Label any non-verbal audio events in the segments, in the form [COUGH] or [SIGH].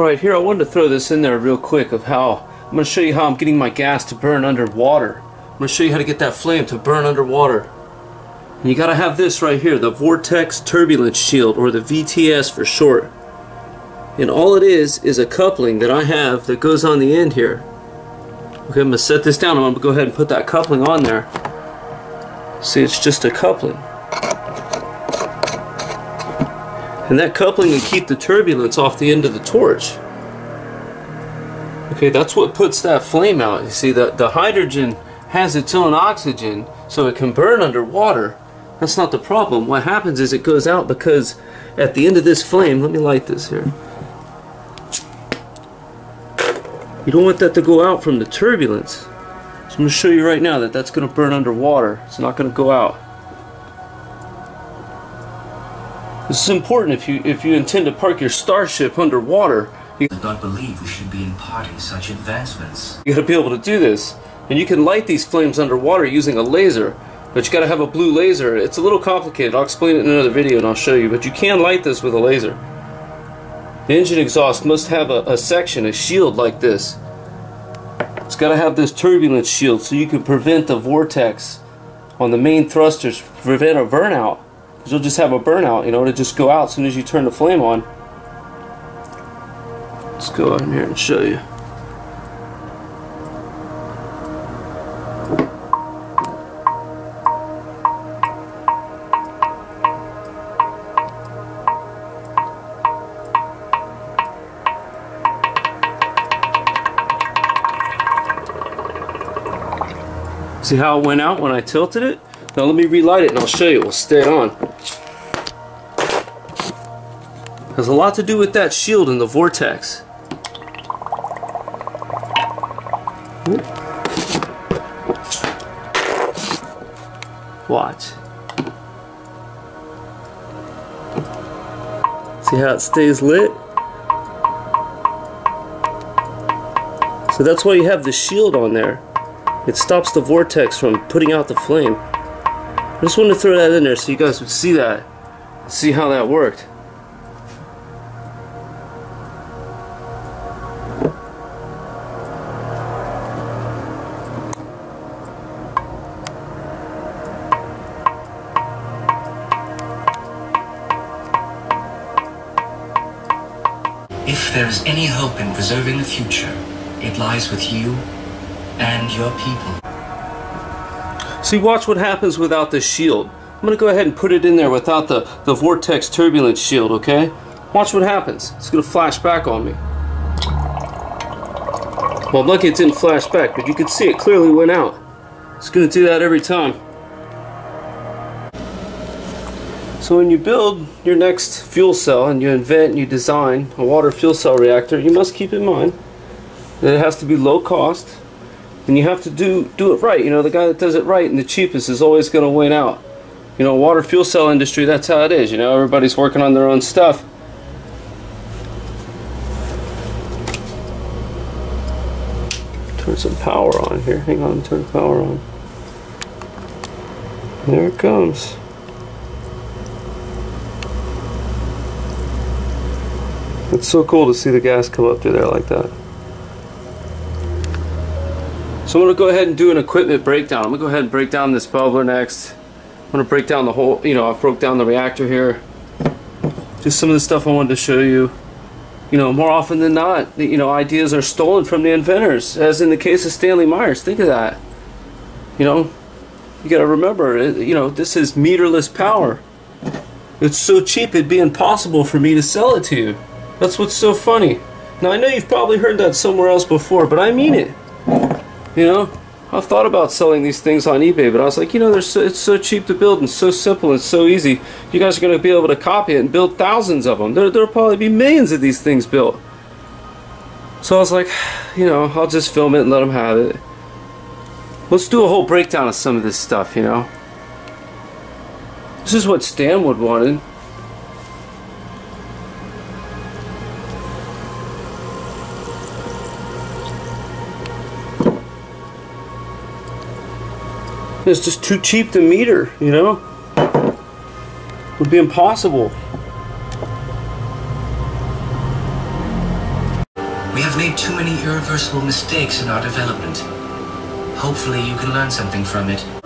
Alright, here I wanted to throw this in there real quick of how I'm going to show you how I'm getting my gas to burn underwater. I'm going to show you how to get that flame to burn underwater. And you got to have this right here, the Vortex Turbulence Shield, or the VTS for short. And all it is is a coupling that I have that goes on the end here. Okay, I'm going to set this down. I'm going to go ahead and put that coupling on there. See, it's just a coupling. And that coupling will keep the turbulence off the end of the torch. Okay, that's what puts that flame out. You see, the, the hydrogen has its own oxygen, so it can burn underwater. That's not the problem. What happens is it goes out because at the end of this flame, let me light this here. You don't want that to go out from the turbulence. So I'm going to show you right now that that's going to burn underwater. It's not going to go out. This is important if you if you intend to park your starship underwater. You do not believe we should be imparting such advancements. You got to be able to do this, and you can light these flames underwater using a laser. But you got to have a blue laser. It's a little complicated. I'll explain it in another video and I'll show you. But you can light this with a laser. The engine exhaust must have a, a section, a shield like this. It's got to have this turbulence shield so you can prevent the vortex on the main thrusters, prevent a burnout. Because you'll just have a burnout, you know, to just go out as soon as you turn the flame on. Let's go in here and show you. See how it went out when I tilted it? Now let me relight it and I'll show you. We'll stay on. Has a lot to do with that shield and the vortex. Watch. See how it stays lit? So that's why you have the shield on there. It stops the vortex from putting out the flame. I just wanted to throw that in there so you guys would see that. See how that worked. If there is any hope in preserving the future, it lies with you and your people. See, watch what happens without the shield. I'm going to go ahead and put it in there without the, the Vortex Turbulence shield, okay? Watch what happens. It's going to flash back on me. Well, I'm lucky it didn't flash back, but you can see it clearly went out. It's going to do that every time. So when you build your next fuel cell and you invent and you design a water fuel cell reactor, you must keep in mind that it has to be low cost, and you have to do do it right. You know, the guy that does it right and the cheapest is always going to win out. You know, water fuel cell industry, that's how it is. You know, everybody's working on their own stuff. Turn some power on here. Hang on, turn the power on. There it comes. It's so cool to see the gas come up through there like that. So I'm going to go ahead and do an equipment breakdown. I'm going to go ahead and break down this bubbler next. I'm going to break down the whole, you know, I've broke down the reactor here. Just some of the stuff I wanted to show you. You know, more often than not, you know, ideas are stolen from the inventors, as in the case of Stanley Meyers. Think of that. You know, you got to remember, uh, you know, this is meterless power. It's so cheap it'd be impossible for me to sell it to you. That's what's so funny. Now I know you've probably heard that somewhere else before, but I mean it. You know, I've thought about selling these things on eBay, but I was like, you know, so, it's so cheap to build and so simple and so easy. You guys are going to be able to copy it and build thousands of them. There, there'll probably be millions of these things built. So I was like, [SIGHS] you know, I'll just film it and let them have it. Let's do a whole breakdown of some of this stuff, you know. This is what Stanwood wanted. It's just too cheap to meter, you know? It would be impossible. We have made too many irreversible mistakes in our development. Hopefully you can learn something from it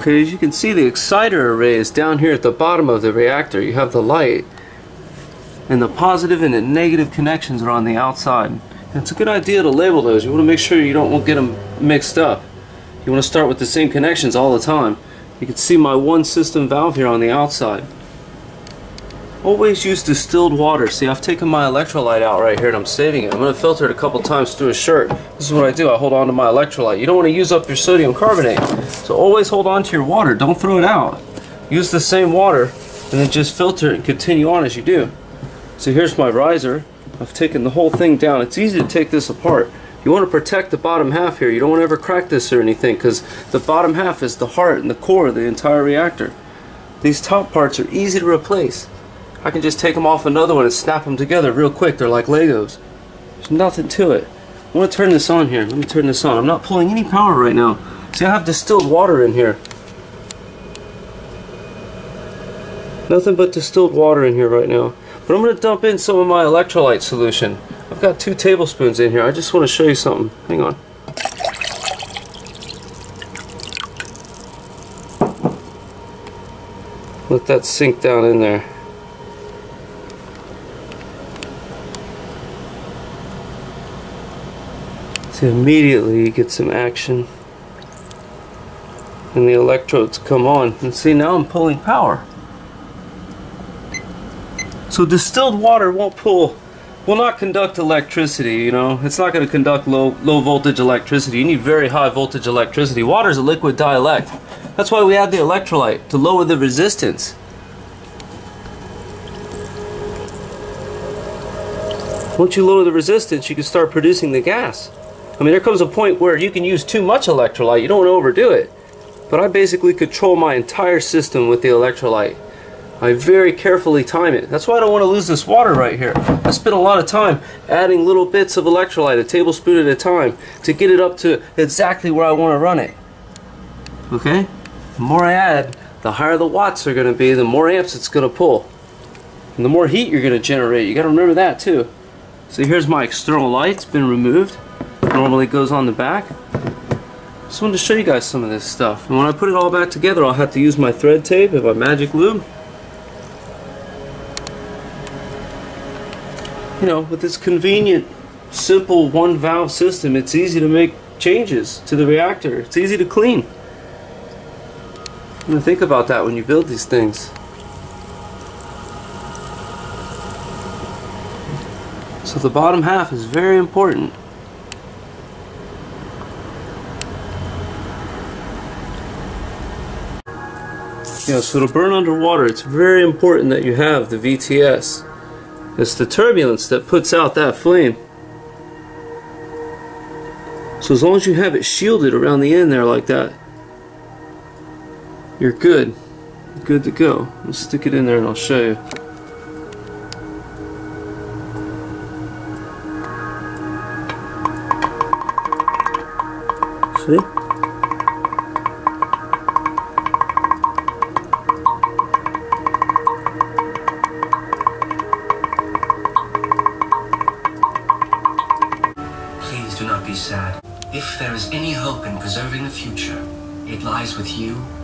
Okay, as you can see the exciter array is down here at the bottom of the reactor. You have the light and the positive and the negative connections are on the outside. And it's a good idea to label those. You want to make sure you don't get them mixed up. You want to start with the same connections all the time. You can see my one system valve here on the outside. Always use distilled water. See, I've taken my electrolyte out right here and I'm saving it. I'm going to filter it a couple times through a shirt. This is what I do. I hold on to my electrolyte. You don't want to use up your sodium carbonate. So always hold on to your water. Don't throw it out. Use the same water and then just filter it and continue on as you do. So here's my riser. I've taken the whole thing down. It's easy to take this apart. You want to protect the bottom half here. You don't want to ever crack this or anything because the bottom half is the heart and the core of the entire reactor. These top parts are easy to replace. I can just take them off another one and snap them together real quick. They're like Legos. There's nothing to it. I want to turn this on here. Let me turn this on. I'm not pulling any power right now. See, I have distilled water in here. Nothing but distilled water in here right now. But I'm going to dump in some of my electrolyte solution. I've got two tablespoons in here. I just want to show you something. Hang on. Let that sink down in there. So immediately get some action. And the electrodes come on. And see now I'm pulling power. So distilled water won't pull will not conduct electricity you know? It's not going to conduct low low voltage electricity. You need very high voltage electricity. Water is a liquid dielect that's why we add the electrolyte to lower the resistance. Once you lower the resistance you can start producing the gas I mean, there comes a point where you can use too much electrolyte. You don't want to overdo it. But I basically control my entire system with the electrolyte. I very carefully time it. That's why I don't want to lose this water right here. I spent a lot of time adding little bits of electrolyte, a tablespoon at a time, to get it up to exactly where I want to run it. Okay? The more I add, the higher the watts are going to be, the more amps it's going to pull. And the more heat you're going to generate. You got to remember that too. So here's my external light. It's been removed normally goes on the back. Just wanted to show you guys some of this stuff. And when I put it all back together, I'll have to use my thread tape and my magic lube. You know, with this convenient, simple one valve system, it's easy to make changes to the reactor. It's easy to clean. You think about that when you build these things. So the bottom half is very important. You know, so to burn underwater, it's very important that you have the VTS. It's the turbulence that puts out that flame. So as long as you have it shielded around the end there like that, you're good. good to go. Let's stick it in there and I'll show you. See? Lies with you